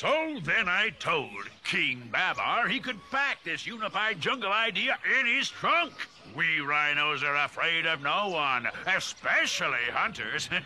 So then I told King Babar he could pack this unified jungle idea in his trunk. We rhinos are afraid of no one, especially hunters.